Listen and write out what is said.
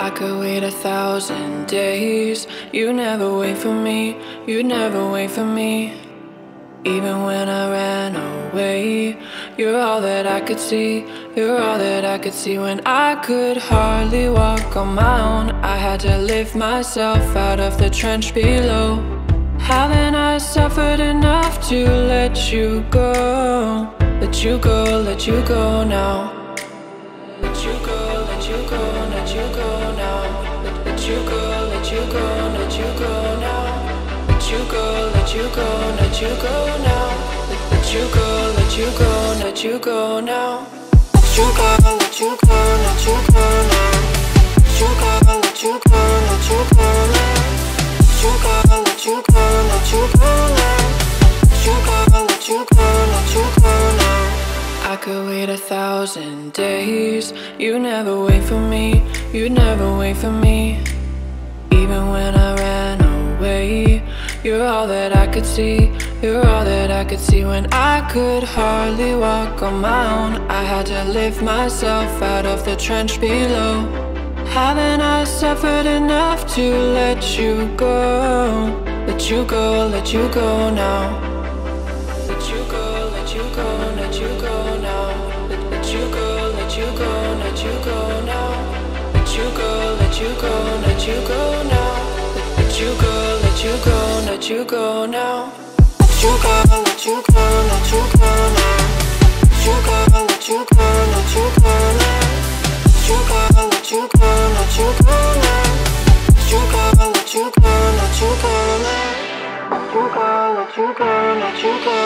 I could wait a thousand days. You never wait for me, you never wait for me. Even when I ran away, you're all that I could see. You're all that I could see when I could hardly walk on my own. I had to lift myself out of the trench below. Haven't I suffered enough to let you go? Let you go, let you go now. Let you go, let you go, let you go you go, let you go, let you go now. Let you go, let you go, let you go now. Let, you go, let you go, let you go now. Let you go, let you go, let you go now. Let you go, let you go, let you go now. Let you go, let you go, let you go now. Let you go, let you go, let you go now. I could wait a thousand days. You never wait for me, you never wait for me. Even when I ran away, you're all that I could see. You're all that I could see when I could hardly walk on my own. I had to lift myself out of the trench below. Haven't I suffered enough to let you go? Let you go, let you go now. Let you go, let you go, let you go now. Let, you go, let you go, let you go now. Let you go, let you go, let you go let you go, let you go now. Let you go, let you go, let you go now. Let you go, let you go, let you go now. Let you go, let you go, let you go now. Let you go, let you go, let you go now. Let you go, let you go, let you go